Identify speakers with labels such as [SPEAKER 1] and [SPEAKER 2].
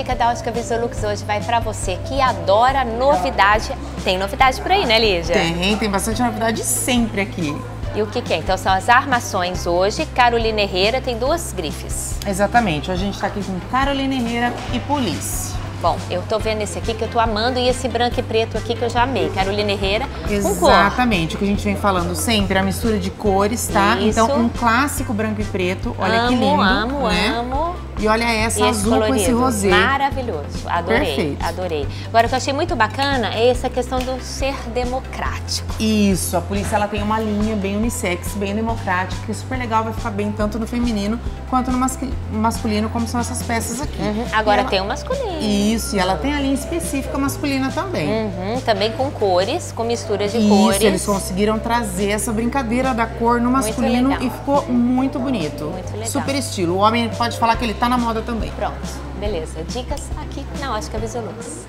[SPEAKER 1] Ótica Visolux hoje vai para você que adora novidade. Tem novidade por aí, né, Lígia?
[SPEAKER 2] Tem, tem bastante novidade sempre aqui.
[SPEAKER 1] E o que, que é? Então são as armações hoje. Carolina Herrera tem duas grifes.
[SPEAKER 2] Exatamente. Hoje a gente está aqui com Carolina Herrera e Police.
[SPEAKER 1] Bom, eu tô vendo esse aqui que eu tô amando e esse branco e preto aqui que eu já amei. Carolina Herrera.
[SPEAKER 2] Exatamente, o que a gente vem falando sempre, a mistura de cores, tá?
[SPEAKER 1] Isso.
[SPEAKER 2] Então, um clássico branco e preto, olha
[SPEAKER 1] amo,
[SPEAKER 2] que lindo,
[SPEAKER 1] amo,
[SPEAKER 2] né?
[SPEAKER 1] amo.
[SPEAKER 2] E olha essa
[SPEAKER 1] E
[SPEAKER 2] azul com esse
[SPEAKER 1] colorido,
[SPEAKER 2] rosé.
[SPEAKER 1] Maravilhoso. Adorei,
[SPEAKER 2] Perfeito.
[SPEAKER 1] adorei. Agora, o que eu achei muito bacana é essa questão do ser democrático.
[SPEAKER 2] Isso, a polícia ela tem uma linha bem unissex, bem democrática, que é super legal, vai ficar bem tanto no feminino quanto no masculino, como são essas peças aqui.
[SPEAKER 1] Agora
[SPEAKER 2] E ela-
[SPEAKER 1] tem o masculino.
[SPEAKER 2] Isso, e ela tem a linha específica masculina também.
[SPEAKER 1] Uhum, também com cores, com misturas de
[SPEAKER 2] Isso,
[SPEAKER 1] cores.
[SPEAKER 2] eles conseguiram trazer essa brincadeira da cor no masculino e ficou muito bonito.
[SPEAKER 1] Muito legal.
[SPEAKER 2] Super estilo. O homem pode falar que ele tá na moda também.
[SPEAKER 1] Pronto, beleza. Dicas aqui na Ótica Visolux.